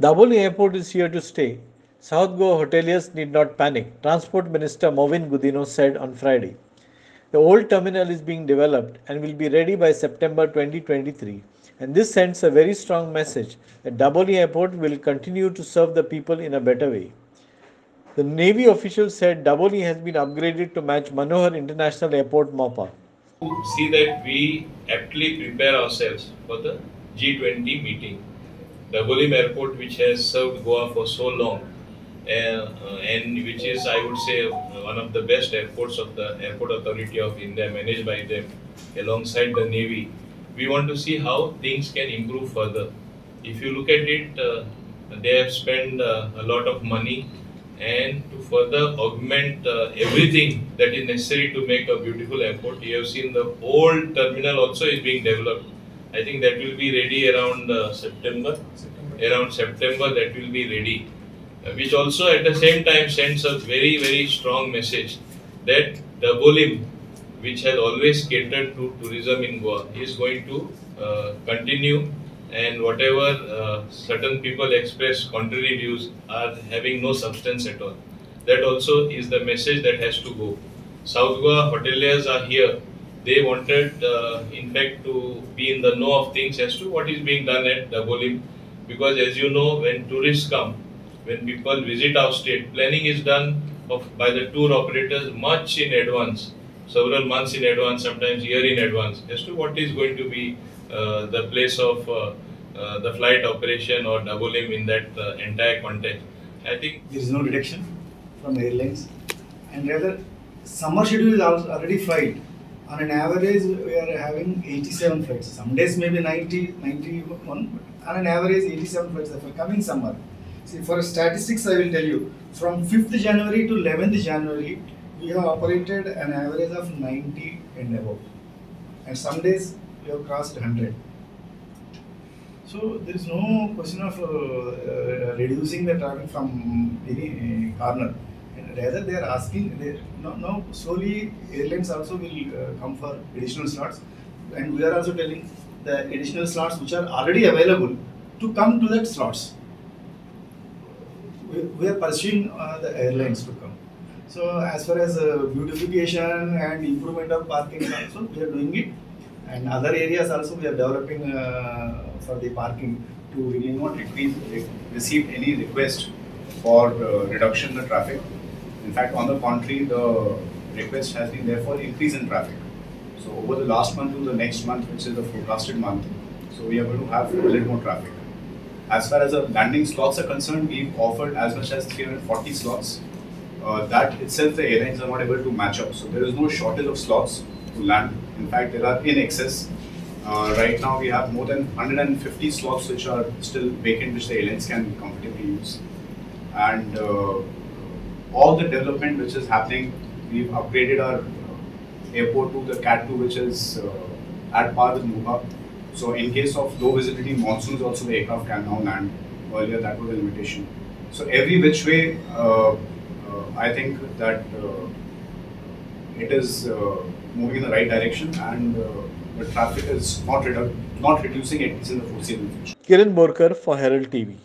Dabolim Airport is here to stay. South Goa hoteliers need not panic, Transport Minister Mauvin Godinho said on Friday. The old terminal is being developed and will be ready by September 2023. And this sends a very strong message that Dabolim Airport will continue to serve the people in a better way. The Navy official said Dabolim has been upgraded to match Manohar International Airport MOPA. see that we aptly prepare ourselves for the G20 meeting. Dabolim Airport, which has served Goa for so long, uh, and which is, I would say, one of the best airports of the Airport Authority of India, managed by them, alongside the Navy. We want to see how things can improve further. If you look at it, uh, they have spent uh, a lot of money and to further augment uh, everything that is necessary to make a beautiful airport. You have seen the old terminal also is being developed. I think that will be ready around uh, September. Around September, that will be ready, uh, which also at the same time sends a very very strong message that Dabolim, which has always catered to tourism in Goa, is going to uh, continue and whatever uh, certain people express contrary views are having no substance at all. That also is the message that has to go. South Goa hoteliers are here. They wanted, uh, in fact, to be in the know of things as to what is being done at Dabolim. Because as you know, when tourists come, when people visit our state, planning is done of, by the tour operators much in advance, several months in advance, sometimes year in advance, as to what is going to be uh, the place of uh, uh, the flight operation or Dabolim in that uh, entire context. I think there is no reduction from airlines and rather summer schedule is already flight on an average we are having 87 flights. Some days maybe 90 91 but on an average 87 flights for coming summer. See for statistics i will tell you from 5th january to 11th january we have operated an average of 90 and above. And some days we have crossed 100 so there is no question of uh, uh, reducing the traffic from any uh, corner. Rather, they are asking. They, now, now, slowly, airlines also will uh, come for additional slots, and we are also telling the additional slots which are already available to come to that slots. We, we are pursuing uh, the airlines to come. So, as far as uh, beautification and improvement of parking also, we are doing it and other areas also we are developing uh, for the parking to we did not receive any request for uh, reduction in the traffic. In fact, on the contrary, the request has been there for increase in traffic. So over the last month to the next month, which is the forecasted month, so we are going to have a little more traffic. As far as the landing slots are concerned, we've offered as much as 340 slots. Uh, that itself, the airlines are not able to match up. So there is no shortage of slots to land. In fact, there are in excess. Uh, right now, we have more than 150 slots which are still vacant, which the airlines can comfortably use. And uh, all the development which is happening, we've upgraded our uh, airport to the CAT 2, which is uh, at par with Mopa. So, in case of low visibility monsoons, also the aircraft can now land. Earlier, that was a limitation. So, every which way, uh, uh, I think that uh, it is uh, moving in the right direction and the traffic is not, redu- not reducing at least in the foreseeable future. Kiran Borkar for Herald TV.